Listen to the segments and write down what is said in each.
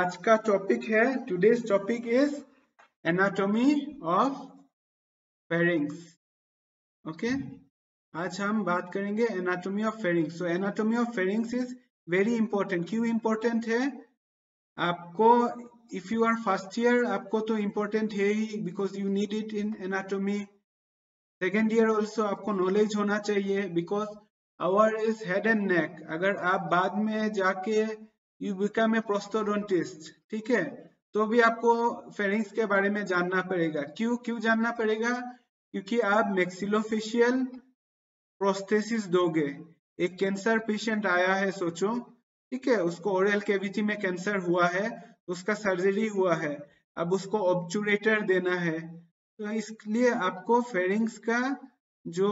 आज का टॉपिक है today's topic is anatomy of pharynx okay आज हम बात करेंगे anatomy of pharynx so anatomy of pharynx is very important क्यों इंपॉर्टेंट है? आपको if you are first year आपको तो इंपॉर्टेंट है ही because you need it in anatomy second year also आपको नॉलेज होना चाहिए because our is head and neck अगर आप बाद में जाके यू बिकम ए प्रोस्टोडोंटिस्ट ठीक है? तो भी आपको फेरिंग्स के बारे में जानना पड़ेगा। क्यों क्यों जानना पड़ेगा? क्योंकि आप मैक्सिलोफेशियल प्रोस्थेसिस दोगे। एक कैंसर पेशेंट आया है, सोचो, ठीक है? उसको ओरल केविटी में कैंसर हुआ है, उसका सर्जरी हुआ है। अब उसको ऑब्चुरेटर देना है। तो इसलिए आपको फेरिंग्स का जो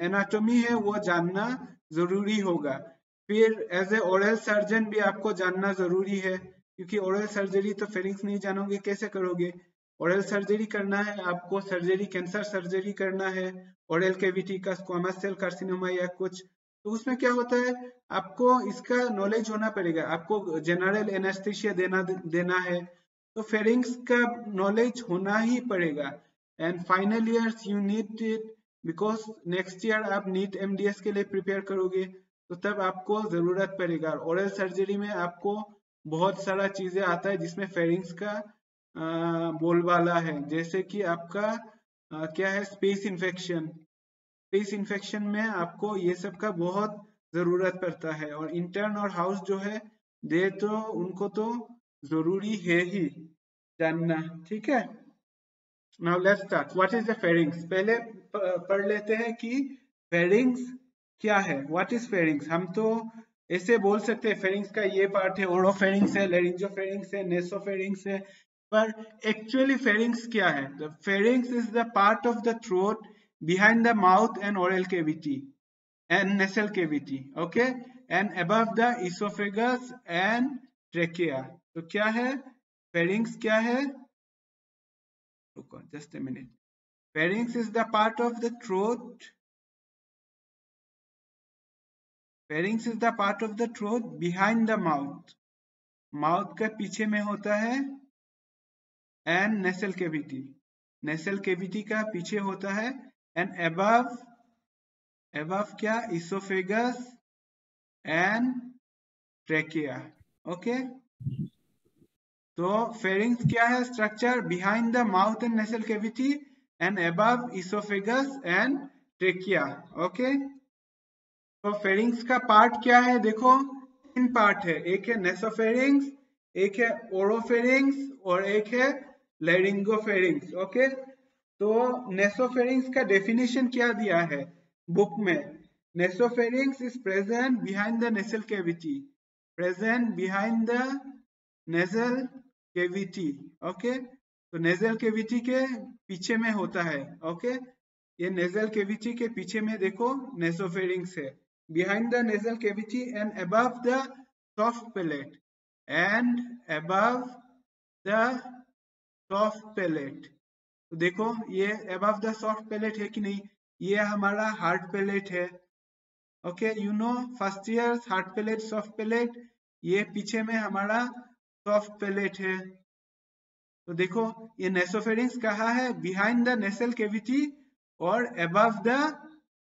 एनाटॉमी है, वो जानना ज़रूरी होगा। फिर एज ए ओरल सर्जन भी आपको जानना ज़रूरी है, क्योंकि ओरल सर्जरी तो फेरिंग्स नहीं जानोगे, कैसे करोगे? ओरल सर्जरी करना है, आपको सर्जरी कैंसर सर्जरी करना है ओरल केविटी का स्क्वामस सेल कार्सिनोमा या कुछ। तो उसमें क्या होता है, आपको इसका नॉलेज होना पड़ेगा, आपको जनरल एनेस्थेशिया देना देना है। तो फेरिंग्स का नॉलेज होना ही पड़ेगा। And final years you need it because next year आप नीट एमडीएस के लिए प्रिपेयर करोगे। तो तब आपको ज़रूरत पड़ेगा। ओरल सर्जरी में आपको बहुत सारा चीज़ें आता है जिसमें फेरिंग्स का बोलबाला है। जैसे कि आपका आ, क्या है? स्पेस इन्फेक्शन स्पेस इन्फेक्शन में आपको ये सब का बहुत ज़रूरत पड़ता है। और इंटर्न और हाउस जो है दे तो उनको तो ज़रूरी है ही जानना। ठीक है? Now let's start what is the pharynx पहले पढ़ लेते हैं कि फेरिंग्स क्या है? व्हाट इज़ फेरिंग्स हम तो ऐसे बोल सकते हैं फेरिंग्स का ये पार्ट है ओडो है लेरिंजो है नेसो है, पर एक्चुअली फेरिंग्स क्या है? The pharynx is the part of the throat behind the mouth and oral cavity and nasal cavity okay and अब द इसोफेगस एंड ट्रेकिया तो क्या है? फेरिंग्स क्या है? Just a minute pharynx is the part of the throat Pharynx is the part of the throat behind the mouth. Mouth का पीछे में होता है and nasal cavity. Nasal cavity का पीछे होता है and above above क्या esophagus and trachea. Okay? तो pharynx क्या है structure behind the mouth and nasal cavity and above esophagus and trachea. Okay? तो फेरिंग्स का पार्ट क्या है? देखो, तीन पार्ट है। एक है नेसोफेरिंग्स एक है ओरोफेरिंग्स और एक है लेरिंगोफेरिंग्स ओके तो नेसोफेरिंग्स का डेफिनेशन क्या दिया है? बुक में। Nasopharynx is present behind the nasal cavity present behind the nasal cavity okay तो नेजल केविटी के पीछे में होता है ओके ये नेजल केविटी के पीछे में देखो नेसोफेरिंग्स है। Behind the nasal cavity and above the soft palate and above the soft palate तो देखो ये above the soft palate है कि नहीं ये हमारा hard palate है okay you know first year hard palate soft palate ये पीछे में हमारा सॉफ्ट पैलेट है तो देखो ये नेसोफेरिंग्स कहा है बिहाइंड द नेसल केविटी और above the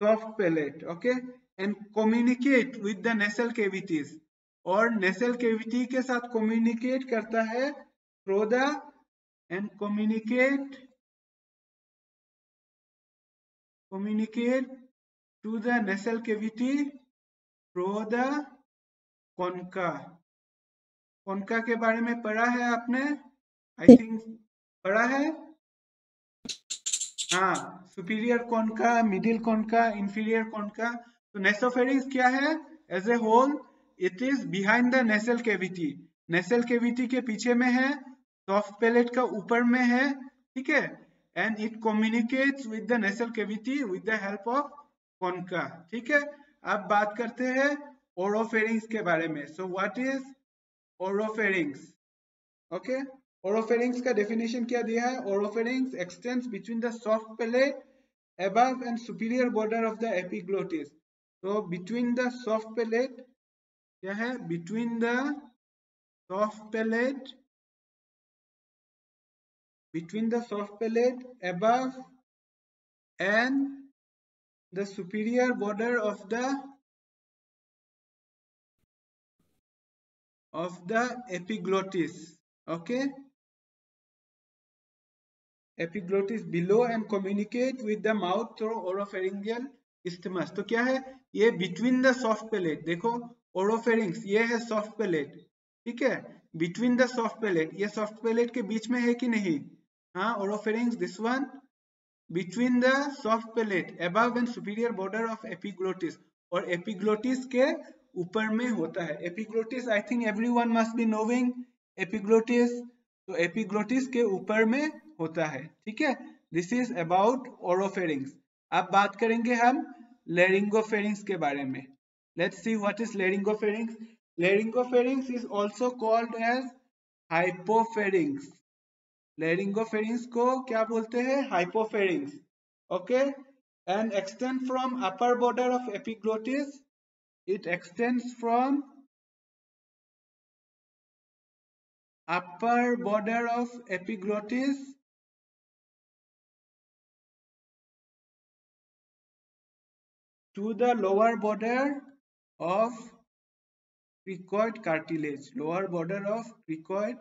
soft palate okay and communicate with the nasal cavities और नेसल केविटी के साथ कम्युनिकेट करता है through the and communicate communicate to the nasal cavity through the concha. Concha के बारे में पढ़ा है आपने? आई थिंक पढ़ा है? हाँ superior concha middle concha inferior concha. तो नेसोफेरिंग्स क्या है? As a whole it is behind the nasal cavity nasal cavity के पीछे में है सॉफ्ट पैलेट का ऊपर में है, ठीक है? And it communicates with the nasal cavity with the help of concha ठीक है? अब बात करते हैं ओरोफेरिंग्स के बारे में। So what is oropharynx okay oropharynx का डेफिनेशन क्या दिया है? Oropharynx extends between the soft palate above and superior border of the epiglottis. तो बिटवीन द सॉफ्ट पैलेट क्या है between the soft palate between the soft palate above and the superior border of the of the epiglottis okay epiglottis below and communicate with the mouth through oropharyngeal isthmus तो क्या है? ये between the soft palate देखो oropharynx ये है soft palate ठीक है? Between the soft palate ये सॉफ्ट पेलेट के बीच में है कि नहीं? हाँ oropharynx this one between the soft palate above and superior border of epiglottis और एपिग्लोटिस के ऊपर में होता है। Epiglottis I think every one must be knowing epiglottis तो एपिग्लोटिस के ऊपर में होता है, ठीक है? दिस इज़ अबाउट ओरोफेरिंग्स अब बात करेंगे हम लेरिंगोफेरिंग्स के बारे में। Let's see what is laryngopharynx laryngopharynx is also called as hypopharynx laryngopharynx को क्या बोलते हैं? Hypopharynx okay and extend from upper border of epiglottis it extends from upper border of epiglottis to the lower border of cricoid cartilage, lower border of cricoid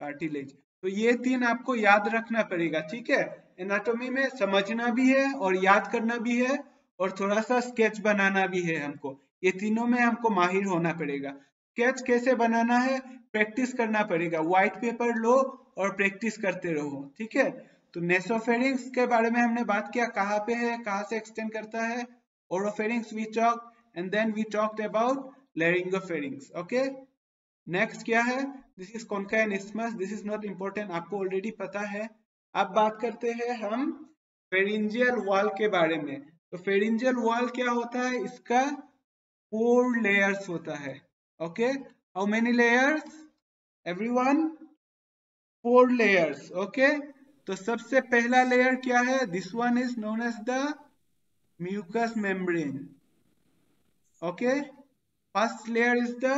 cartilage. तो ये तीन आपको याद रखना पड़ेगा, ठीक है? एनाटोमी में समझना भी है और याद करना भी है और थोड़ा सा स्केच बनाना भी है हमको। ये तीनों में हमको माहिर होना पड़ेगा। स्केच कैसे बनाना है? प्रैक्टिस करना पड़ेगा। व्हाइट पेपर लो और प्रैक्टिस करते रहो, ठीक है? तो नेसोफेरिंग्स के बारे में हमने बात किया, कहाँ पे है, कहाँ से एक्सटेंड करता है? Oropharynx we talked and then we talked about laryngopharynx okay next क्या है this is concha and isthmus this is not important आपको already पता है अब बात करते हैं हम pharyngeal wall के बारे में तो pharyngeal wall क्या होता है इसका four layers होता है okay how many layers everyone four layers okay तो सबसे पहला लेयर क्या है this one is known as the mucous membrane okay first layer is the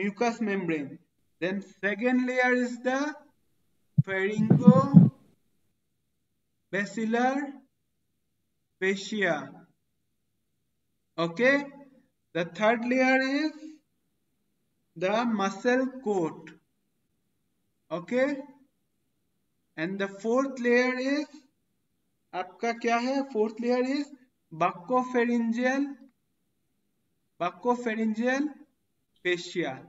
mucous membrane then second layer is the pharyngo basilar fascia okay the third layer is the muscle coat okay and the fourth layer is आपका क्या है fourth layer is buccopharyngeal buccopharyngeal fascia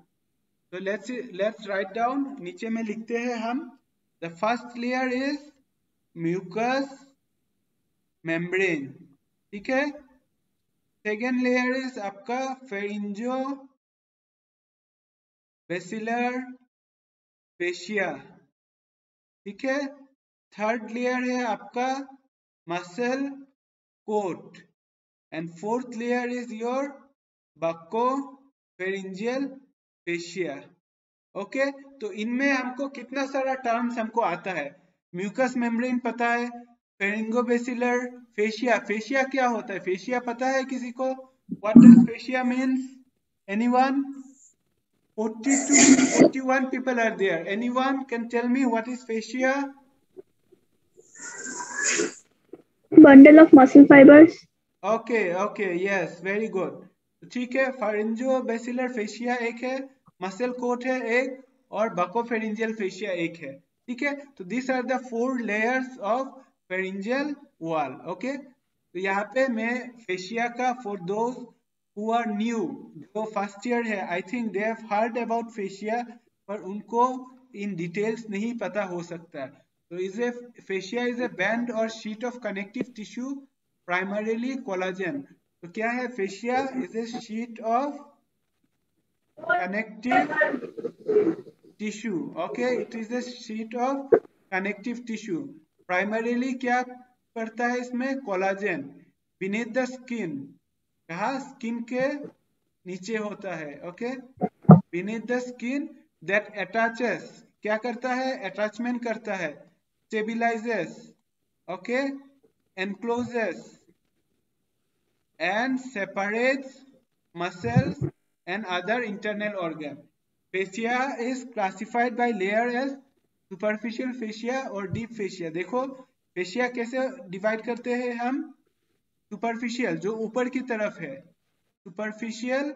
तो let's let's write down नीचे में लिखते हैं हम the first layer is mucous membrane ठीक है? सेकेंड लेयर इज़ आपका फेरिंजो बेसिलर फेशिया ठीक है? थर्ड लेयर है आपका muscle coat and fourth layer is your buccopharyngeal fascia okay okay? तो इनमें हमको कितना सारा टर्म्स हमको आता है म्यूकस मेम्ब्रेन पता है फेरिंगोबेसिलर फेशिया फेशिया क्या होता है फेशिया पता है किसी को what does fascia means anyone 42 81 people are there anyone can tell me what is fascia bundle of muscle fibers. Okay okay yes very good ठीक है फारेंजो बेसिलर फेशिया एक है मसल कोट है एक, और बकोफेरिंजियल फेशिया एक है। ठीक है तो this are the four layers of pharyngeal wall okay तो यहाँ पे मैं फेशिया का for those who are new जो फ़र्स्ट ईयर है I think they have heard about fascia पर उनको इन डिटेल्स नहीं पता हो सकता है। So is a fascia is a band or sheet of connective tissue, primarily collagen. तो क्या है fascia is a sheet of connective tissue. Okay, it is a sheet of connective tissue. Primarily क्या करता है इसमें collagen. Beneath the skin. कहा skin के नीचे होता है. Okay, beneath the skin that attaches. क्या करता है अटैचमेंट करता है stabilizes, okay, encloses, and separates muscles and other internal organ. Fascia is classified by layer as superficial fascia और डीप फेशिया देखो फेशिया कैसे डिवाइड करते हैं हम? सुपरफिशियल जो ऊपर की तरफ़ है। Superficial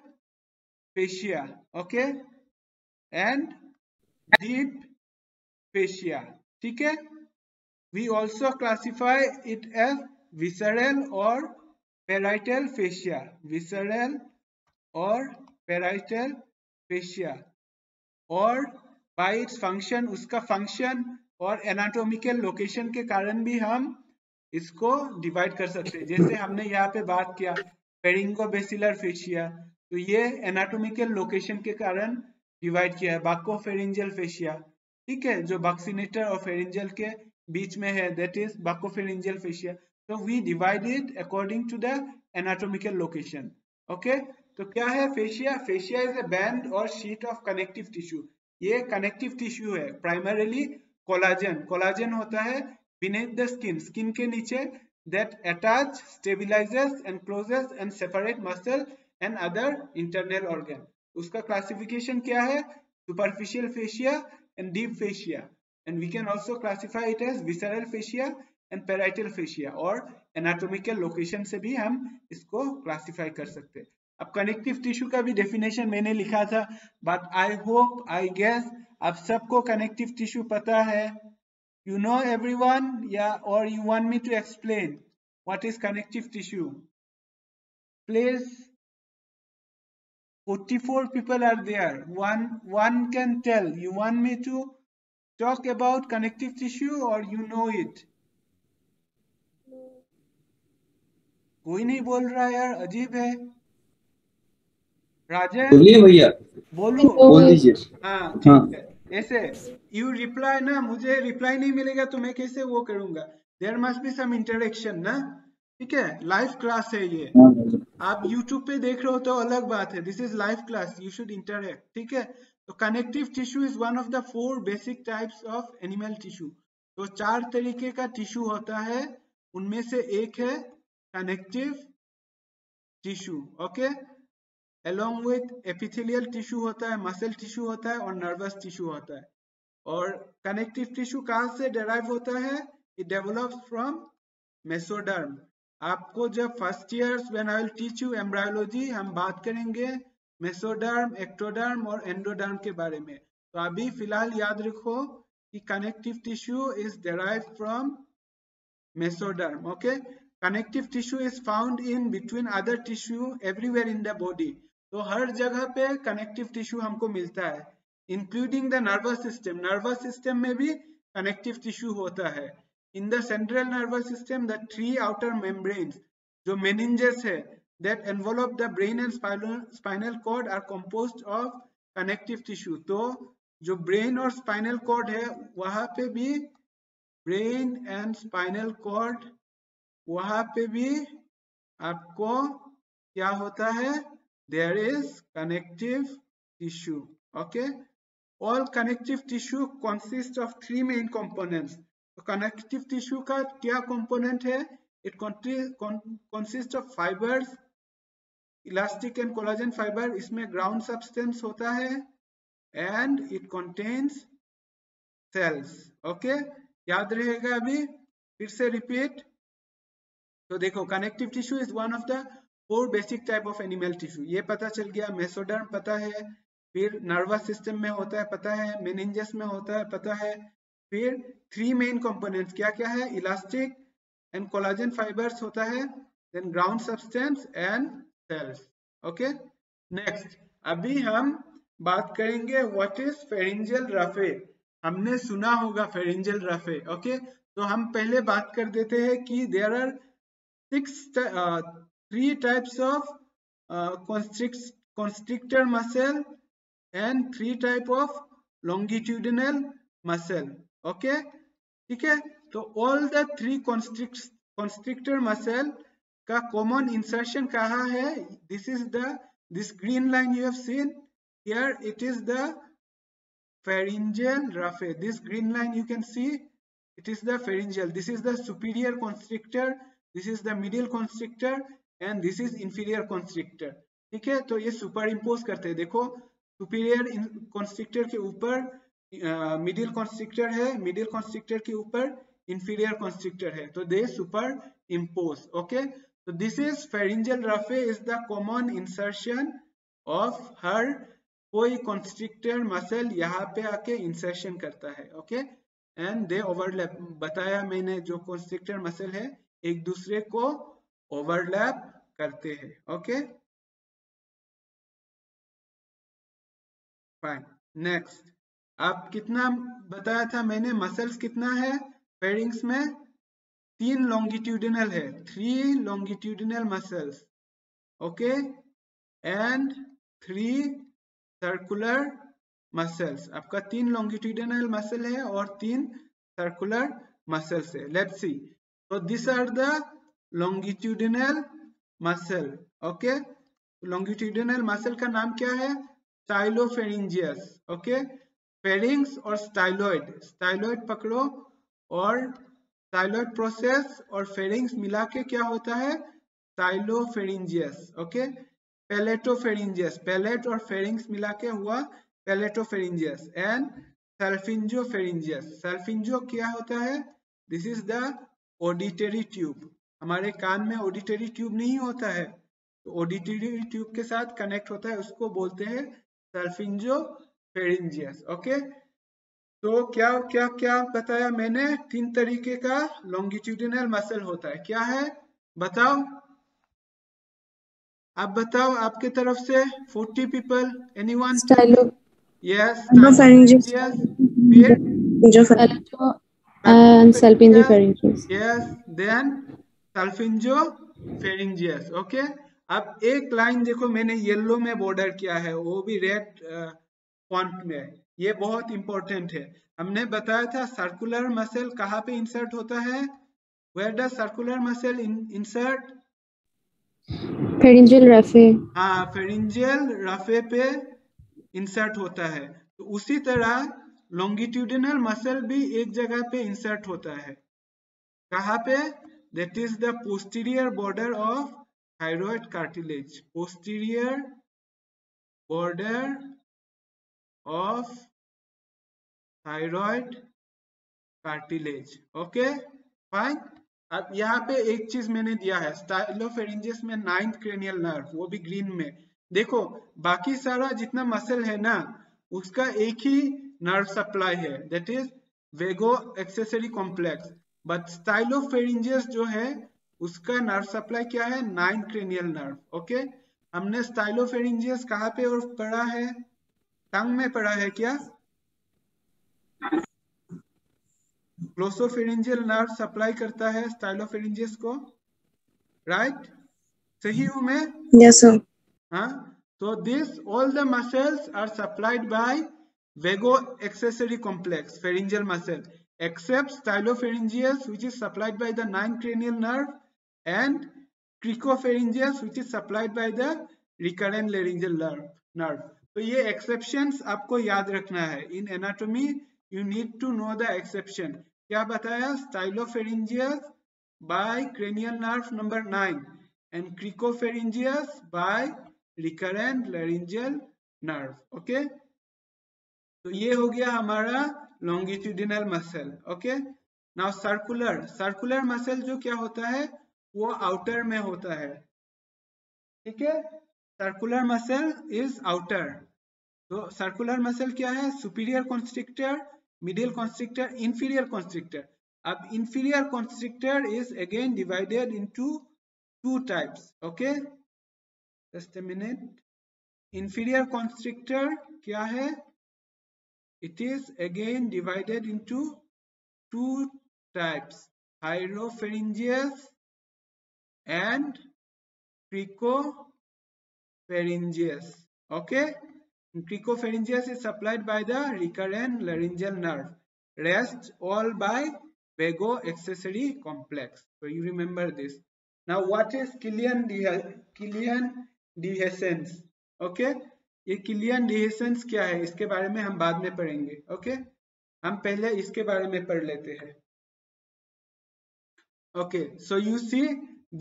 fascia okay and deep fascia ठीक है? We also classify it as visceral और पेराइटल फेशिया विसरल और पेराइटल फेशिया और बाय इट्स फ़ंक्शन उसका फ़ंक्शन और एनाटोमिकल लोकेशन के कारण भी हम इसको डिवाइड कर सकते हैं। जैसे हमने यहाँ पे बात किया पेरिंगोबेसिलर फेशिया तो ये एनाटोमिकल लोकेशन के कारण डिवाइड किया है। बाको फेरिंजल फेशिया ठीक है? जो बक्सीनेटर और फेरिंजल के बीच में है दैट इज़ बाकोफेरिंजियल फेशिया तो we divided according to the anatomical location okay तो क्या है fascia fascia is a band और शीट ऑफ़ कनेक्टिव टिश्यू ये कनेक्टिव टिश्यू है प्राइमरीली कोलाजन कोलाजन होता है बिनेथ द स्किन स्किन के नीचे that attach stabilizes and closes and separate muscle and other internal organ उसका क्लासिफिकेशन क्या है? Superficial fascia and deep fascia and we can also classify it as visceral fascia and parietal fascia और anatomical location से भी हम इसको classify कर सकते हैं अब कनेक्टिव टिश्यू का भी डेफिनेशन मैंने लिखा था but I hope I guess आप सबको कनेक्टिव टिश्यू पता है You know everyone? Yeah, or you want me to explain what is connective tissue? Please. 44 people are there. One, one can tell. You want me to talk about connective tissue or you know it? कोई नहीं बोल रहा यार अजीब है। राजेश बोलिए भैया। बोलो। बोल दीजिए। हाँ हाँ ठीक है। ऐसे यू रिप्लाई ना मुझे रिप्लाई नहीं मिलेगा तो मैं कैसे वो करूँगा? There must be some interaction ना? ठीक है लाइव क्लास है ये। हाँ आप यूट्यूब पे देख रहे हो तो अलग बात है। This is live class you should interact ठीक है? तो connective tissue is one of the four basic types of animal tissue तो चार तरीके का टिश्यू होता है, उनमें से एक है connective tissue okay along with epithelial tissue होता है मसल टिश्यू होता है और नर्वस टिश्यू होता है। और कनेक्टिव टिश्यू कहाँ से डेराइव होता है? इट डेवलप्स फ्रॉम मेसोडर्म आपको जब first year when I will teach you embryology हम बात करेंगे मेसोडर्म, एक्टोडर्म और एंडोडर्म के बारे में। तो अभी फ़िलहाल याद रखो कि connective tissue is derive from mesoderm okay? Connective tissue is found in between other tissue everywhere in the body. तो हर जगह पे कनेक्टिव टिश्यू हमको मिलता है including the nervous system nervous system में भी कनेक्टिव टिश्यू होता है। In the central nervous system the three outer membranes जो मेनिंजेस है that envelop the brain and spinal spinal cord are composed of connective tissue तो जो brain और spinal cord है वहाँ पे भी ब्रेन एंड स्पाइनल कॉर्ड वहाँ पे भी आपको क्या होता है there is connective tissue okay all connective tissue consists of three main components तो connective tissue का क्या component है it consists of fibers elastic and collagen fibre, इसमें ग्राउंड सब्सटेंस होता है and it contains cells okay याद रहेगा अभी, फिर से रिपीट तो देखो connective tissue is one of the four basic type of animal tissue ये पता चल गया मेसोडर्म पता है, फिर नर्वस सिस्टम में होता है, पता है मेनिंजस में होता है, पता है, फिर थ्री मेन कंपोनेंट्स क्या क्या है? इलास्टिक एंड कोलाजन फाइबर्स होता है then ground substance and cells okay next अभी हम बात करेंगे व्हाट इज़ फेरिंजल रफे हमने सुना होगा फेरिंजल रफे ओके तो हम पहले बात कर देते हैं कि there are six three types of constrictor muscle and three type of longitudinal muscle okay ठीक है? तो all the three constrict constrictor muscle का कॉमन इंसर्शन कहा है? This is the this green line you have seen here it is the pharyngeal raphe this green line you can see it is the pharyngeal this is the superior constrictor this is the middle constrictor and this is inferior constrictor ठीक है? तो ये superimpose करते हैं। देखो superior constrictor के ऊपर middle constrictor है मिडिल कॉन्स्ट्रिक्टर के ऊपर इंफीरियर कॉन्स्ट्रिक्टर है। तो दे सुपर इम्पोज ओके तो this is pharyngeal raphe is the common insertion of हर कोई कॉन्स्ट्रिक्टर मसल यहाँ पे आके इंसर्शन करता है ओके एंड दे ओवरलैप बताया मैंने जो कॉन्स्ट्रिक्टर मसल है, एक दूसरे को ओवरलैप करते हैं ओके फाइन नेक्स्ट आप कितना बताया था मैंने मसल्स कितना है पेरिंग्स में? तीन लॉन्गिट्यूडिनल है three longitudinal muscles okay and three circular muscles आपका तीन लॉन्गिट्यूडिनल मसल है और तीन सर्कुलर मसल्स है। लेट्स सी तो this are the longitudinal muscle okay longitudinal muscle का नाम क्या है? स्टाइलोफेरिंजियस ओके फेरिंग्स और स्टाइलोइड स्टाइलोइड पकड़ो और स्टाइलोइड प्रोसेस और फेरिंग्स मिला के क्या होता है? Stylopharyngeus okay? पेलेटोफेरिंजियस, पेलेट और फेरिंग्स मिला के हुआ पेलेटोफेरिंजियस एंड सेल्फिंजोफेरिंजियस। सेल्फिंजो क्या होता है? This is the auditory tube हमारे कान में ऑडिटरी ट्यूब नहीं होता है। तो ऑडिटरी ट्यूब के साथ कनेक्ट होता है, उसको बोलते हैं सल्फिंजो फेरिंजियस ओके? तो क्या क्या क्या बताया मैंने? तीन तरीके का लॉन्गिट्यूडिनल मसल होता है। क्या है? बताओ। आप बताओ आपके तरफ़ से। 40 people anyone Stylo, yes Phalanges. Phalango, and salpingopharyngeus. yes then salpingopharyngeus okay अब एक लाइन देखो मैंने येलो में बॉर्डर किया है वो भी रेड फॉन्ट में। ये बहुत इंपॉर्टेंट है। हमने बताया था सर्कुलर मसल कहाँ पे इंसर्ट होता है? Where does circular muscle insert Pharyngeal raphe. हाँ फेरिंजियल रफे पे इंसर्ट होता है। तो उसी तरह लॉन्गिट्यूडिनल मसल भी एक जगह पे इंसर्ट होता है। कहाँ पे? That is the posterior border of thyroid cartilage posterior border of thyroid cartilage okay fine अब यहाँ पे एक चीज़ मैंने दिया है स्टाइलोफेरिंजियस में नाइन्थ क्रेनियल नर्व, वो भी ग्रीन में। देखो, बाकी सारा जितना मसल है ना, उसका एक ही नर्व सप्लाई है that is vago accessory complex. But stylopharyngeus जो है, उसका नर्व सप्लाई क्या है? नाइन क्रेनियल नर्व ओके हमने स्टाइलोफेरिंजियस कहाँ पे और पढ़ा है? टंग में पड़ा है क्या? ग्लोसोफेरेंजियल नर्व सप्लाई करता है स्टाइलोफेरेंजियस को। राइट सही हूँ मैं? यस सर हाँ? तो this all the muscles are supplied by vago accessory complex pharyngeal muscle except stylopharyngeus which is supplied by the nine cranial nerve and cricopharyngeus which is supplied by the recurrent laryngeal nerve nerve. तो ये exception आपको याद रखना है। In anatomy you need to know the exception क्या बताया? Stylopharyngeus by cranial nerve number nine and cricopharyngeus by recurrent laryngeal nerve okay तो ये हो गया हमारा longitudinal muscle okay now circular circular muscle जो क्या होता है? वो आउटर में होता है। ठीक है? सर्कुलर मसल इज़ आउटर तो सर्कुलर मसल क्या है? Superior constrictor middle constrictor inferior constrictor अब inferior constrictor is again divided into two types okay just minute inferior constrictor क्या है? It is again divided into two types hieropharyngeus and cricopharyngeus okay cricopharyngeus is supplied by the recurrent laryngeal nerve rest all by vago accessory complex so you remember this now what is Killian Killian dehiscence okay ये Killian dehiscence क्या है इसके बारे में हम बाद में पढ़ेंगे ओके हम पहले इसके बारे में पढ़ लेते हैं okay so you see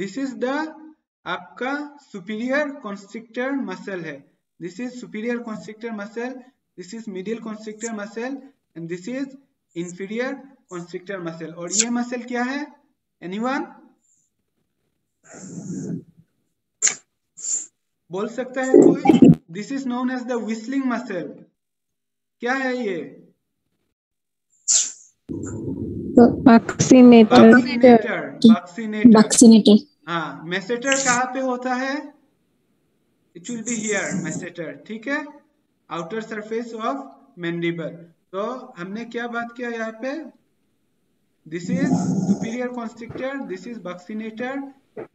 this is the आपका सुपीरियर कॉन्स्ट्रिक्टर मसल है। This is superior constrictor muscle this is middle constrictor muscle and this is inferior constrictor muscle और ये मसल क्या है? एनी वन बोल सकता है कोई? This is known as the whistling muscle क्या है ये? वैक्सीनेटर वैक्सीनेटर वैक्सीनेटर हाँ मेसेटर कहाँ पे होता है? It will be here masseter, ठीक है? आउटर सरफेस ऑफ़ मैंडिबल तो हमने क्या बात किया यहाँ पे? This is superior constrictor this is buccinator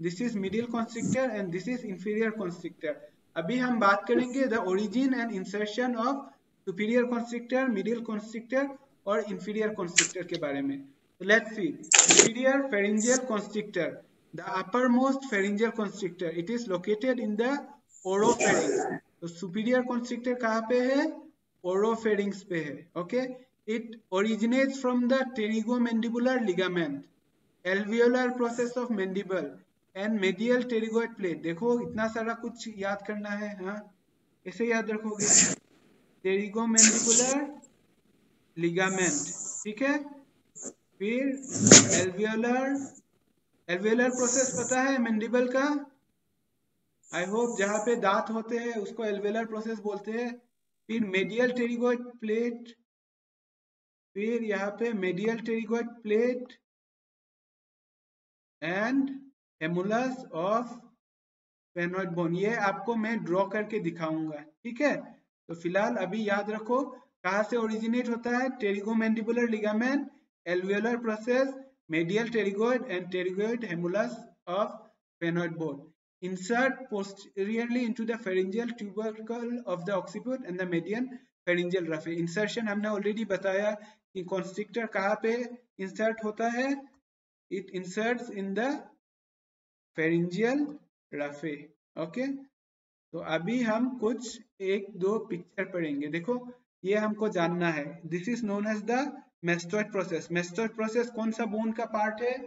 this is middle constrictor and this is inferior constrictor अभी हम बात करेंगे the origin and insertion of superior constrictor middle constrictor और इंफीरियर कॉन्स्ट्रिक्टर के बारे में. Let's see superior pharyngeal constrictor. The uppermost pharyngeal constrictor. It is located in the oropharynx. तो superior constrictor कहाँ पे है? ओरोफेरिंग्स पे है okay it originates from the pterygomandibular ligament alveolar process of mandible and medial pterygoid plate देखो, इतना सारा कुछ याद करना है हाँ? कैसे याद रखोगे? टेरिगोमेंडिबुलर लिगामेंट ठीक है? फिर एल्वियोलर एल्वियोलर प्रोसेस पता है मैंडिबल का? आई होप जहाँ पे दांत होते हैं, उसको एल्वेलर प्रोसेस बोलते हैं। फिर मेडियल टेरिगोइड प्लेट फिर यहाँ पे medial pterygoid plate and hamulus of sphenoid bone ये आपको मैं ड्रॉ करके दिखाऊँगा, ठीक है? तो फ़िलहाल अभी याद रखो, कहाँ से ओरिजिनेट होता है? Pterygomandibular ligament alveolar process medial pterygoid and pterygoid hemulus of phenoid bone. Insert posteriorly into the pharyngeal tubercle of the occiput and the median pharyngeal raphe. Insertion हमने already बताया कि constrictor कहाँ पे insert होता है It inserts in the pharyngeal raphe. Okay? तो अभी हम कुछ एक दो पिक्चर पढ़ेंगे देखो ये हमको जानना है this is known as the mastoid process mastoid process कौन सा बोन का पार्ट है?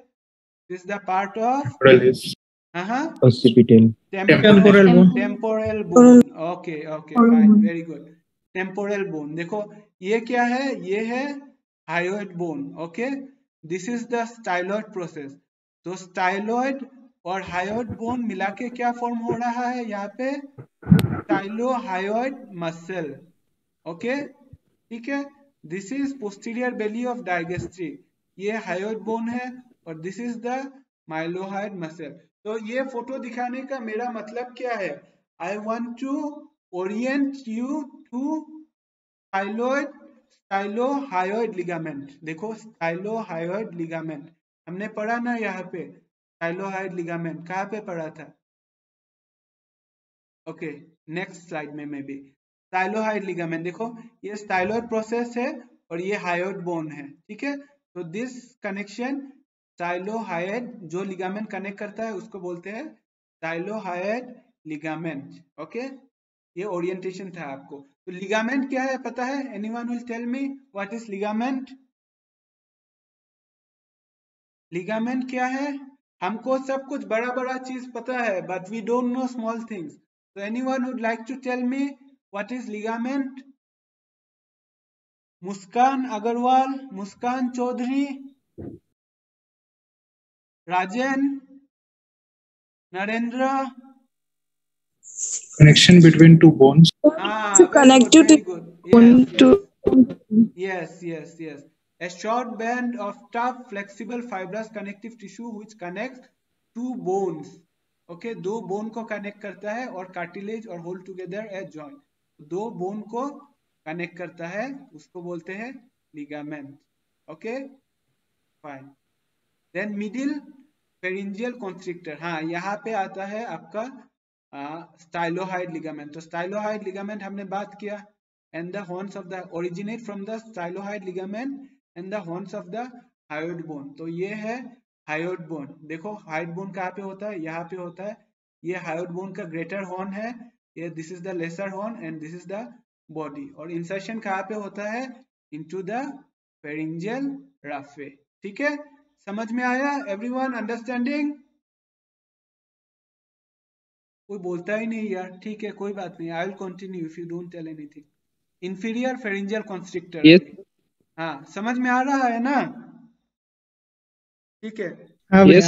This the part of Temporalis. हाँ Occipital. Temporal bone. Temporal bone okay okay fine very good temporal bone देखो ये क्या है? ये है hyoid bone okay this is the styloid process तो स्टाइलॉइड और हायोइड बोन मिला के क्या फॉर्म हो रहा है यहाँ पे? स्टाइलोहायोइड मसल ओके ठीक है? This is posterior belly of digastric ये हायोइड बोन है और this is the mylohyoid muscle तो ये फ़ोटो दिखाने का मेरा मतलब क्या है? I want to orient you to styloid stylohyoid ligament देखो स्टाइलोहायोइड लिगामेंट हमने पढ़ा ना यहाँ पे स्टाइलोहायोइड लिगामेंट कहाँ पे पढ़ा था? ओके नेक्स्ट स्लाइड में मैं भी स्टाइलोहाइड लिगामेंट देखो, ये स्टाइलोइड प्रोसेस है और ये हायोइड बोन है, ठीक है? तो दिस कनेक्शन स्टाइलोहाइड जो लिगामेंट कनेक्ट करता है, उसको बोलते हैं स्टाइलोहाइड लिगामेंट ओके ये ओरिएंटेशन था आपको। तो लिगामेंट क्या है, पता है? Anyone will tell me what is ligament ligament क्या है? हमको सब कुछ बड़ा बड़ा चीज़ पता है but we don't know small things so anyone would like to tell me what is ligament muskan agarwal muskan chaudhary rajan narendra Connection between two bones. ah, connect good, to Yes, yes yes a short band of tough flexible fibrous connective tissue which connects two bones okay, दो bone को connect करता है और cartilage और hold together as joint दो bone को connect करता है, उसको बोलते हैं ligament okay fine then middle pharyngeal constrictor हाँ यहाँ पे आता है आपका स्टाइलोहाइड लिगामेंट तो स्टाइलोहाइड लिगामेंट हमने बात किया. And the horns of the originate from the stylohyoid ligament and the horns of the hyoid bone तो ये है हायोड बोन देखो हाइड बोन कहाँ पे होता है? यहाँ पे होता है. ये हायोड बोन का ग्रेटर हॉर्न है. ये this is the lesser horn and this is the body और इंसर्शन कहाँ पे होता है? इनटू द पेरिंजियल राफे ठीक है? समझ में आया? एवरीवन अंडरस्टैंडिंग कोई बोलता ही नहीं यार। ठीक है कोई बात नहीं। I will continue if you don't tell anything inferior pharyngeal constrictor Yes. हाँ समझ में आ रहा है ना? ठीक है? हाँ Yes.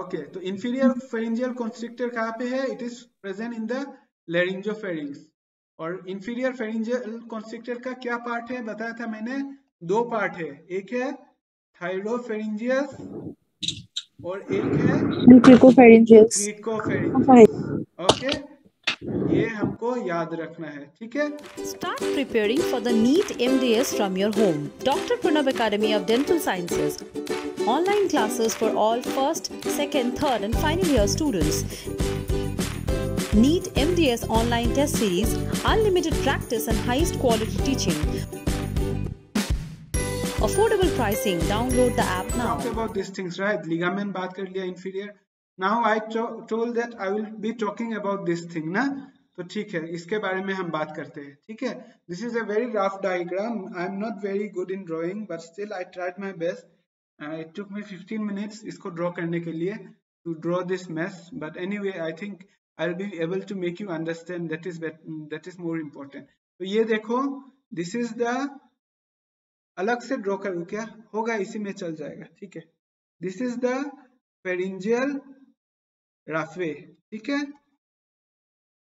ओके तो इंफीरियर फेरिंजियल कॉन्स्ट्रिक्टर कहाँ पे है? It is present in the laryngo और इंफीरियर फेरिंजल कॉन्स्ट्रिक्टर का क्या पार्ट है? बताया था मैंने। दो पार्ट है। एक है थायरोफेरिंजियस और एक है ओके ये हमको याद रखना है। ठीक है? Start preparing for the NEET M D S from your home doctor Pranab academy of dental sciences online classes for all first second third and final year students NEET MDS online test series, unlimited practice, and highest quality teaching. Affordable pricing. Download the app now. talked about these things right ligament बात कर लिया inferior now I to- told that I will be talking about this thing ना तो ठीक है इसके बारे में हम बात करते हैं ठीक है is a very rough diagram I am not very good in drawing but still I tried my best uh, it took me 15 minutes इसको draw करने के लिए to draw this mess but anyway I think I'll be able to make you understand that is bet- that is more important. तो ये देखो, this is the अलग से draw करूँ क्या? होगा, इसी में चल जाएगा, ठीक है? This is the pharyngeal raphe ठीक है?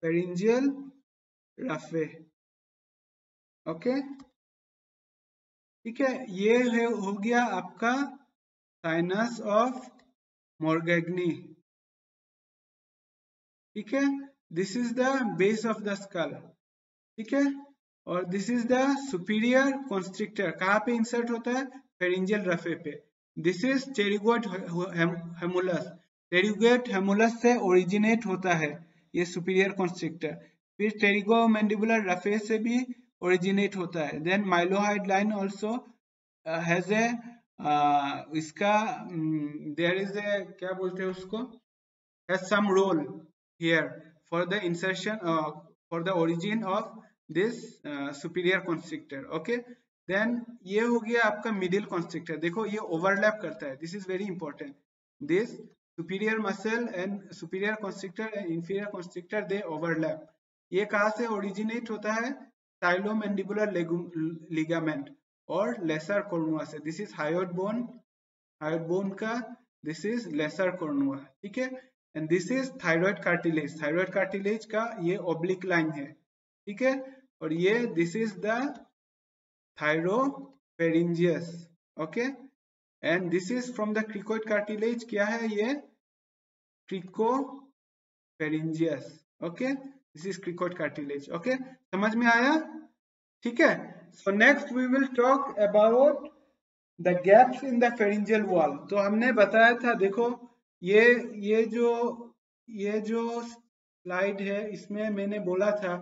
पेरिंजियल राफवे ओके ठीक है, ये हो गया आपका साइनस ऑफ़ मोरगेग्नी ठीक है? This is the base of the skull ठीक है? और this is the superior constrictor कहाँ पे इंसर्ट होता है? फेरिंजियल रफे पे. This is टेरिगोट hamulus pterygoid hamulus से ओरिजिनेट होता है ये सुपीरियर कॉन्स्ट्रिक्टर फिर टेरिगो मैंडिबुलर रफे से भी ओरिजिनेट होता है. Then mylohyoid line also has a इसका देयर इज़ ए क्या बोलते हैं उसको? Has some role. Here for the insertion uh, for the origin of this uh, superior constrictor okay then ये हो गया आपका middle constrictor देखो ये overlap करता है this is very important this superior muscle and superior constrictor and inferior constrictor they overlap ये कहाँ से originate होता है stylomandibular legum- ligament और lesser cornua से this is hyoid bone hyoid bone का this is lesser cornua ठीक है and this is thyroid cartilage thyroid cartilage का ये ओब्लिक लाइन है, ठीक है? और ये this is the thyropharyngeus okay and this is from the cricoid cartilage क्या है ये? Cricopharyngeus okay this is cricoid cartilage okay समझ में आया? ठीक है? So next we will talk about the gaps in the pharyngeal wall तो हमने बताया था, देखो ये ये जो ये जो स्लाइड है, इसमें मैंने बोला था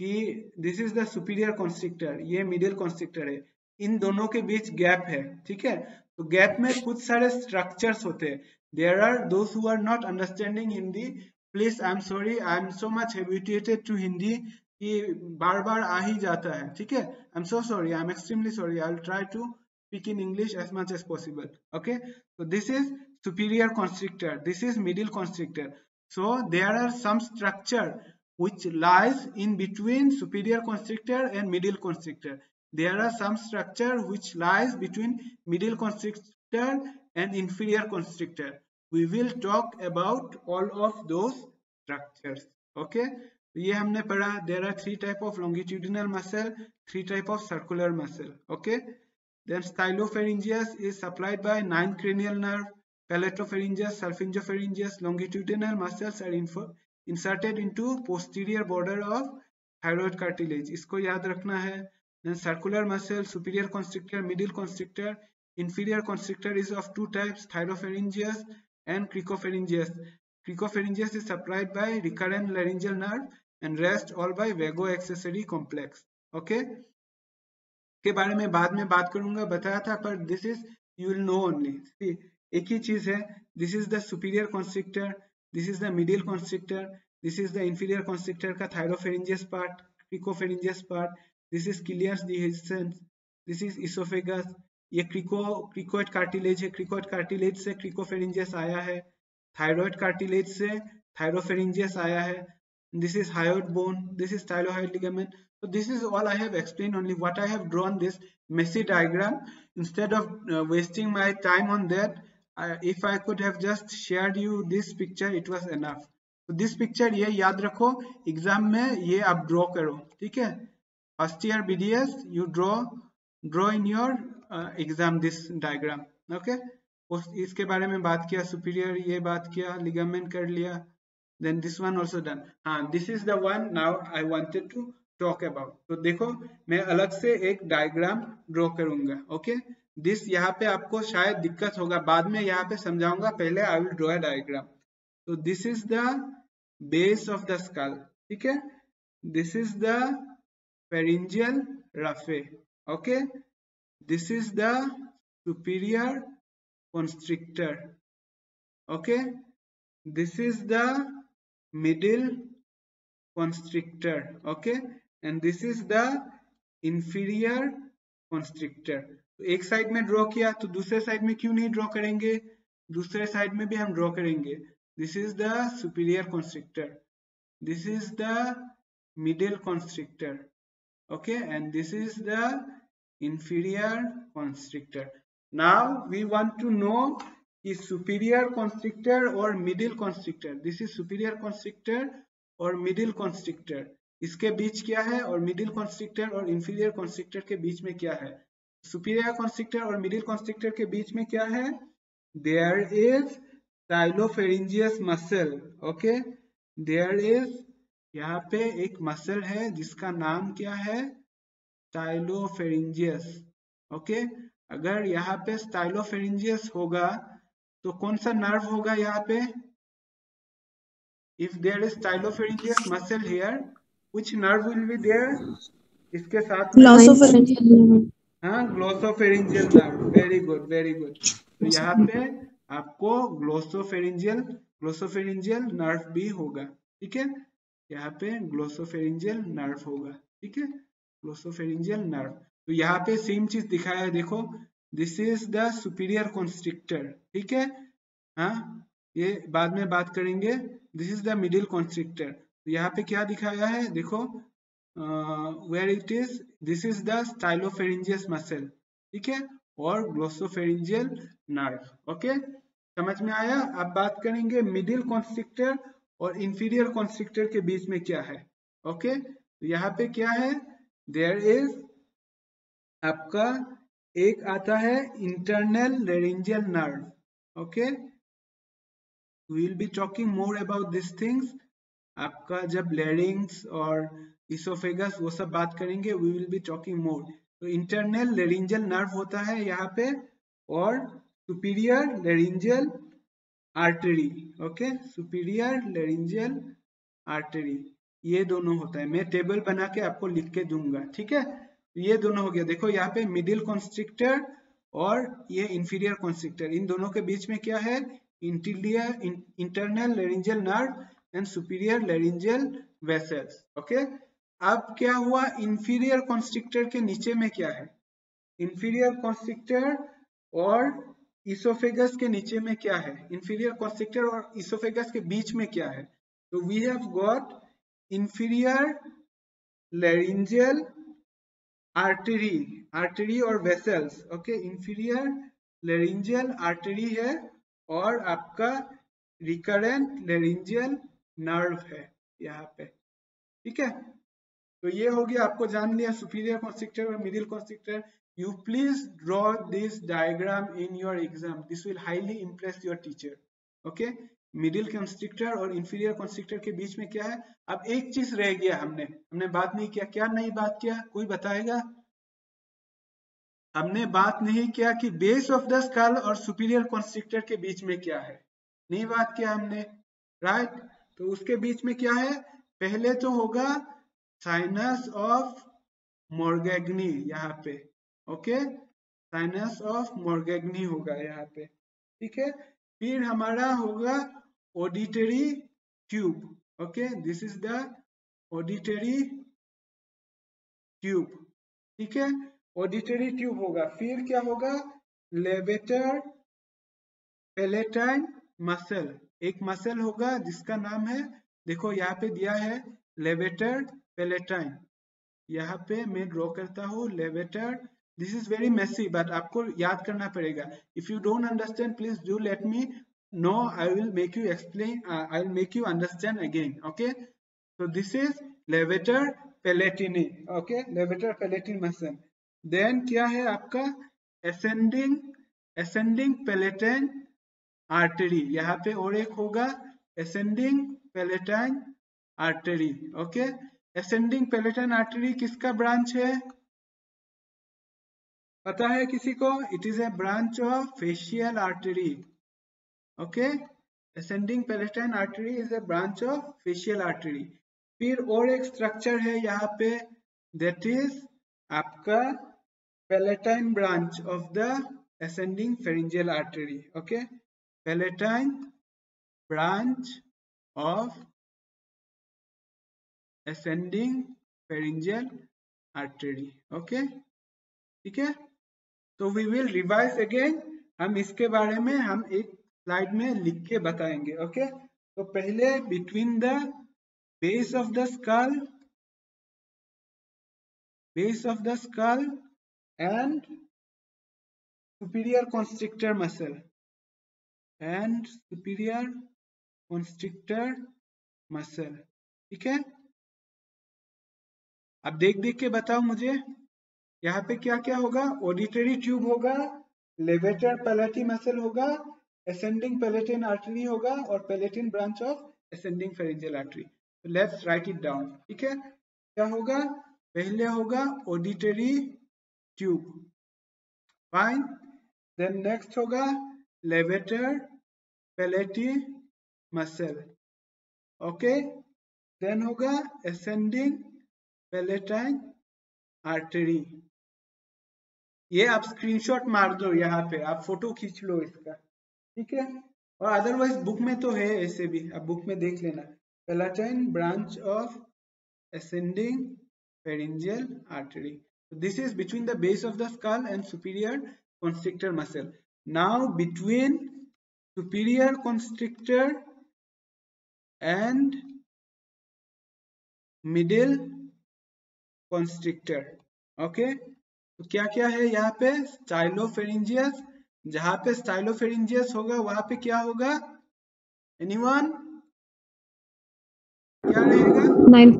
कि this is the superior constrictor ये मिडिल कॉन्स्ट्रिक्टर है। इन दोनों के बीच गैप है, ठीक है? तो गैप में कुछ सारे स्ट्रक्चर्स होते हैं। There are those who are not understanding Hindi please I am sorry I am so much habituated to Hindi कि बार बार आ ही जाता है, ठीक है? I am so sorry I am extremely sorry I will try to speak in English as much as possible okay तो this is superior constrictor. This is middle constrictor. So there are some structure which lies in between superior constrictor and middle constrictor. There are some structure which lies between middle constrictor and inferior constrictor. We will talk about all of those structures. Okay. ये हमने पढ़ा there are three type of longitudinal muscle, three type of circular muscle. Okay. Then stylopharyngeus is supplied by nine cranial nerve, Palatopharyngeus, salpingopharyngeus, longitudinal muscles are info, inserted into posterior border of thyroid cartilage. इसको याद रखना है. Then circular muscle, superior constrictor, middle constrictor, inferior constrictor is of two types, thyropharyngeus and cricopharyngeus. Cricopharyngeus is supplied by recurrent laryngeal nerve and rest all by vagoaccessory complex. Okay. के बारे में बाद में बात करूँगा बताया था पर this is you will know only एक ही चीज़ है this is the superior constrictor this is the middle constrictor this is the inferior constrictor का thyropharyngeus part cricopharyngeus part this is killian's dehiscence this is oesophagus ये crico cricoid cartilage है cricoid cartilage से cricopharyngeus आया है thyroid cartilage से थायरोफेरिंजियस आया है this is hyoid bone this is stylohyoid ligament so this is all i have explained only. What i have drawn this messy diagram instead of uh, wasting my time on that I, if i could have just shared you this picture it was enough so this picture ये याद रखो exam में ये आप draw करो ठीक है first year BDS you draw draw in your exam this diagram okay उस इसके बारे में बात किया सुपीरियर ये बात किया लिगामेंट कर लिया then this one also done हाँ this is the one now I wanted to talk about तो देखो मैं अलग से एक डायग्राम ड्रॉ करूँगा ओके दिस यहाँ पे आपको शायद दिक्कत होगा। बाद में यहाँ पे समझाऊँगा। पहले आई विल ड्रॉ डायग्राम तो this is the base of the skull ठीक है? This is the pharyngeal raphe okay this is the superior constrictor. Okay? This is the middle constrictor. Okay? And this is the inferior constrictor. तो एक side में draw किया तो दूसरे side में क्यों नहीं ड्रॉ करेंगे? दूसरे साइड में भी हम ड्रॉ करेंगे। This is the superior constrictor this is the middle constrictor okay and this is the inferior constrictor now we want to know is superior constrictor और middle constrictor this is superior constrictor और middle constrictor इसके बीच क्या है और middle constrictor और inferior constrictor के बीच में क्या है? Superior constrictor और middle constrictor के बीच में क्या है? There is stylopharyngeus muscle okay? There is यहाँ पे एक मसल है जिसका नाम क्या है? स्टाइलोफेरिंजियस ओके अगर यहाँ पे स्टाइलोफेरिंजियस होगा तो कौन सा नर्व होगा यहाँ पे? If there is stylopharyngeus muscle here कुछ नर्व विल बी देयर इसके साथ हाँ glossopharyngeal nerve very good very good तो यहाँ पे आपको ग्लोसोफेरिंजियल ग्लोसोफेरिंजियल नर्व भी होगा, ठीक है? यहाँ पे ग्लोसोफेरिंजियल नर्व होगा, ठीक है? ग्लोसोफेरिंजियल नर्व तो यहाँ पे सेम चीज़ दिखाया है, देखो this is the superior constrictor ठीक है? हाँ ये बाद में बात करेंगे this is the middle constrictor यहाँ पे क्या दिखाया है, देखो where it is this is the stylopharyngeus muscle ठीक है? और ग्लोसोफेरिंजियल नर्व ओके समझ में आया? अब बात करेंगे मिडिल कॉन्स्ट्रिक्टर और इंफीरियर कॉन्स्ट्रिक्टर के बीच में क्या है ओके तो यहाँ पे क्या है? देयर इज़ आपका एक आता है internal laryngeal nerve okay will be talking more about this things आपका जब लेरिंग्स और इसोफेगस वो सब बात करेंगे we will be talking more तो इंटरनल लेरिंजल नर्व होता है यहाँ पे और superior laryngeal artery okay superior laryngeal artery ये दोनों होता है। मैं टेबल बना के आपको लिख के दूँगा, ठीक है? ये दोनों हो गया। देखो यहाँ पे मिडिल कॉन्स्ट्रिक्टर और ये इंफीरियर कॉन्स्ट्रिक्टर इन दोनों के बीच में क्या है? Interior internal laryngeal nerve and superior laryngeal vessels okay अब क्या हुआ? इंफीरियर कॉन्स्ट्रिक्टर के नीचे में क्या है? इंफीरियर कॉन्स्ट्रिक्टर और इसोफेगस के नीचे में क्या है? इंफीरियर कॉन्स्ट्रिक्टर और इसोफेगस के बीच में क्या है? तो we have got inferior laryngeal artery artery और vessels okay inferior laryngeal artery है और आपका रिकरेंट लेरिंजियल नर्व है यहाँ पे। ठीक है? तो ये हो गया आपको जान लिया सुपीरियर कॉन्स्ट्रिक्टर और middle constrictor you please draw this diagram in your exam this will highly impress your teacher okay middle constrictor और इंफीरियर कॉन्स्ट्रिक्टर के बीच में क्या है? अब एक चीज़ रह गया हमने। हमने बात नहीं किया। क्या नहीं बात किया? कोई बताएगा? हमने बात नहीं किया कि बेस ऑफ़ द स्कल और सुपीरियर कॉन्स्ट्रिक्टर के बीच में क्या है। नहीं बात किया हमने। राइट तो उसके बीच में क्या है? पहले तो होगा साइनस ऑफ़ मोर्गेग्नी यहाँ पे ओके साइनस ऑफ़ मोर्गेग्नी होगा यहाँ पे, ठीक है? फिर हमारा होगा auditory tube okay this is the auditory tube ठीक है? ऑडिटरी ट्यूब होगा। फिर क्या होगा? लेवेटर पेलेटाइन मसल एक मसल होगा जिसका नाम है, देखो यहाँ पे दिया है लेवेटर पेलेटाइन यहाँ पे मैं ड्रॉ करता हूँ levator this is very messy but आपको याद करना पड़ेगा। If you don't understand please do let me know I will make you explain I will make you understand again okay so this is levator palatini okay? Levator palatine muscle. Then क्या है आपका? Ascending ascending palatine artery यहाँ पे और एक होगा ascending palatine artery okay ascending palatine artery किसका branch है? पता है किसी को? It is a branch of facial artery okay ascending palatine artery is a branch of facial artery फिर और एक स्ट्रक्चर है यहाँ पे दैट इज़ आपका palatine branch of the ascending pharyngeal artery okay palatine branch of ascending pharyngeal artery. Okay? ठीक है? तो we will revise again. हम इसके बारे में, हम एक स्लाइड में लिख के बताएँगे ओके तो पहले between the base of the skull base of the skull and superior constrictor muscle and superior, constrictor muscle, ठीक है? अब देख देख के बताओ मुझे, यहाँ पे क्या क्या होगा? ऑडिटरी ट्यूब होगा लेवेटर पैलेटी मसल होगा असेंडिंग पेलेटिन आर्टरी होगा, और palatine branch of ascending pharyngeal artery let's write it down ठीक है? क्या होगा? पहले होगा auditory tube fine then next होगा levator palati muscle okay then होगा असेंडिंग पेलेटाइन आर्टरी ये आप स्क्रीनशॉट मार दो यहाँ पे आप फ़ोटो खींच लो इसका ठीक है और अदरवाइज़ बुक में तो है ऐसे भी आप बुक में देख लेना palatine branch of ascending pharyngeal artery. So this is between the base of the skull and superior constrictor muscle. now between superior constrictor and middle constrictor okay? तो क्या क्या है यहाँ पे? स्टाइलो स्टाइलोफेरिंजियस जहाँ पे स्टाइलो स्टाइलोफेरिंजियस होगा वहाँ पे क्या होगा? एनी वन क्या रहेगा? Ninth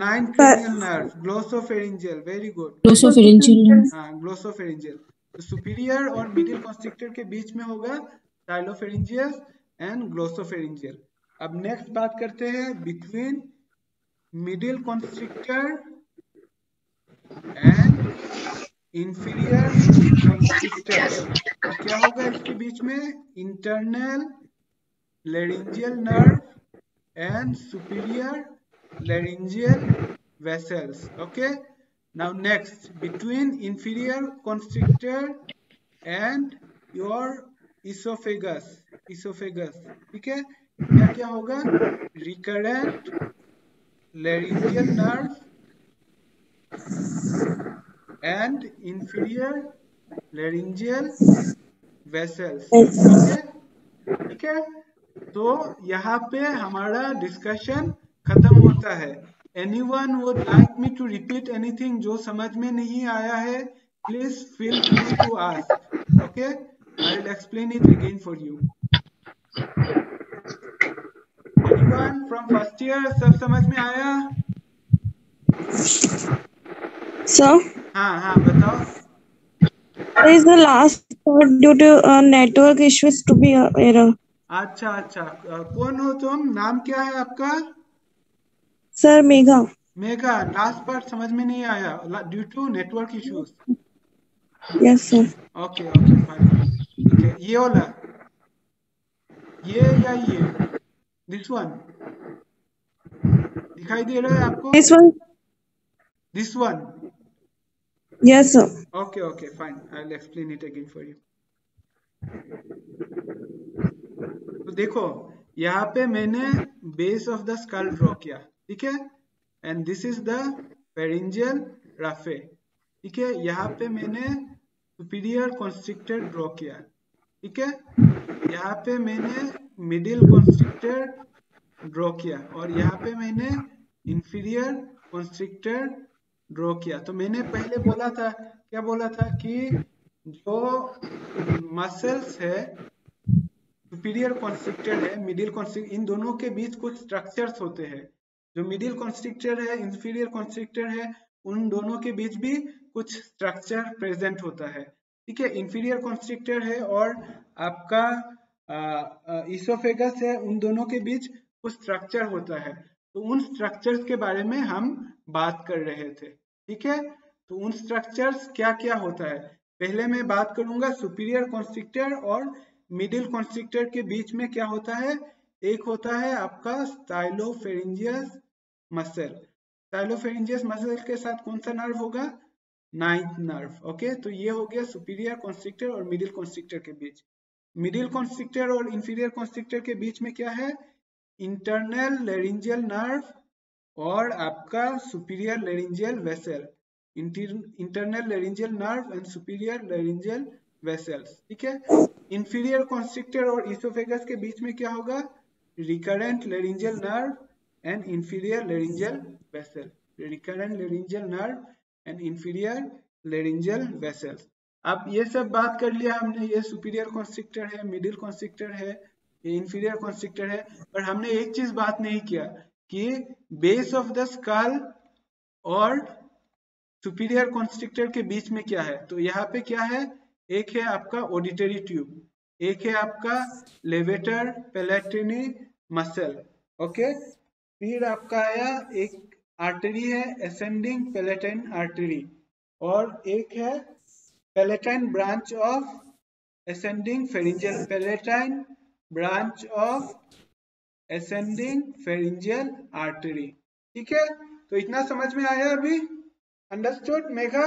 ninth nerve very good glossopharyngeal हाँ ग्लोसोफेरिंजियल सुपीरियर और मिडिल कॉन्स्ट्रिक्टर के बीच में होगा टाइलोफेरिंजियस एंड ग्लोसोफेरिंजियल अब नेक्स्ट बात करते हैं between middle constrictor and inferior constrictor क्या होगा इसके बीच में? Internal laryngeal nerve and superior laryngeal vessels. Okay? Now next between inferior constrictor and your esophagus esophagus ठीक है क्या क्या होगा recurrent laryngeal nerve and inferior laryngeal vessels ठीक है ठीक है तो यहाँ पे हमारा डिस्कशन खत्म होता है any one like me to repeat anything जो समझ में नहीं आया है please feel free to ask okay I will explain it again for you anyone from first year सब समझ में आया? Sir, हाँ हाँ बताओ। What is the last part due to uh, network issues to be uh, error? अच्छा अच्छा। कौन हो तुम? नाम क्या है आपका? Sir, Megha Megha last part समझ में नहीं आया। Due to network issues Yes, sir. Okay okay fine ठीक है ये वाला। ये या ये? दिस वन दिखाई दे रहा है आपको? This one this one yes sir okay okay fine I will explain it again for you तो देखो यहाँ पे मैंने base of the skull draw किया। ठीक है? And this is the raphe ठीक है? यहाँ पे मैंने सुपीरियर कॉन्स्ट्रिक्टर ड्रॉ किया ठीक है? यहाँ पे मैंने मिडिल कॉन्स्ट्रिक्टर ड्रॉ किया और यहाँ पे मैंने इंफीरियर कॉन्स्ट्रिक्टर ड्रॉ किया तो मैंने पहले बोला था, क्या बोला था कि जो मसल्स है सुपीरियर कॉन्स्ट्रिक्टर है मिडिल कॉन्स्ट्रिक्टर इन दोनों के बीच कुछ स्ट्रक्चर्स होते हैं। जो मिडिल कॉन्स्ट्रिक्टर है इंफीरियर कॉन्स्ट्रिक्टर है, उन दोनों के बीच भी कुछ स्ट्रक्चर प्रेजेंट होता है। ठीक है? इंफीरियर कॉन्स्ट्रिक्टर है और आपका इसोफेगस है, उन दोनों के बीच कुछ स्ट्रक्चर होता है। तो उन स्ट्रक्चर्स के बारे में हम बात कर रहे थे। ठीक है? तो उन स्ट्रक्चर्स क्या क्या होता है? पहले मैं बात करूँगा सुपीरियर कॉन्स्ट्रिक्टर और मिडिल कॉन्स्ट्रिक्टर के बीच में क्या होता है? एक होता है आपका स्टाइलोफेरिंजियस मसल स्टाइलोफेरिंजियस मसल के साथ कौन सा नर्व होगा? नाइन्थ नर्व ओके तो ये हो गया सुपीरियर कॉन्स्ट्रिक्टर और मिडिल कॉन्स्ट्रिक्टर के बीच. मिडिल कॉन्स्ट्रिक्टर और इंफीरियर कॉन्स्ट्रिक्टर के बीच में क्या है? इंटरनल लेरिंजियल नर्व और आपका superior laryngeal vessel internal laryngeal nerve and superior laryngeal vessels ठीक है? इंफीरियर कॉन्स्ट्रिक्टर और इसोफेगस के बीच में क्या होगा? Recurrent laryngeal nerve and inferior laryngeal vessel recurrent laryngeal nerve and inferior laryngeal vessels अब ये सब बात कर लिया हमने। ये सुपीरियर कॉन्स्ट्रिक्टर है मिडिल कॉन्स्ट्रिक्टर है, ये इंफीरियर कॉन्स्ट्रिक्टर है। पर हमने एक चीज़ बात नहीं किया कि बेस ऑफ़ द स्कल और सुपीरियर कॉन्स्ट्रिक्टर के बीच में क्या है। तो यहाँ पे क्या है? एक है आपका ऑडिटरी ट्यूब एक है आपका लेवेटर पेलेटिनी मसल ओके फिर आपका आया एक आर्टरी है असेंडिंग पेलेटाइन आर्टरी और एक है palatine branch of ascending pharyngeal palatine branch of ascending pharyngeal artery ठीक है? तो इतना समझ में आया अभी? अंडरस्टूड मेघा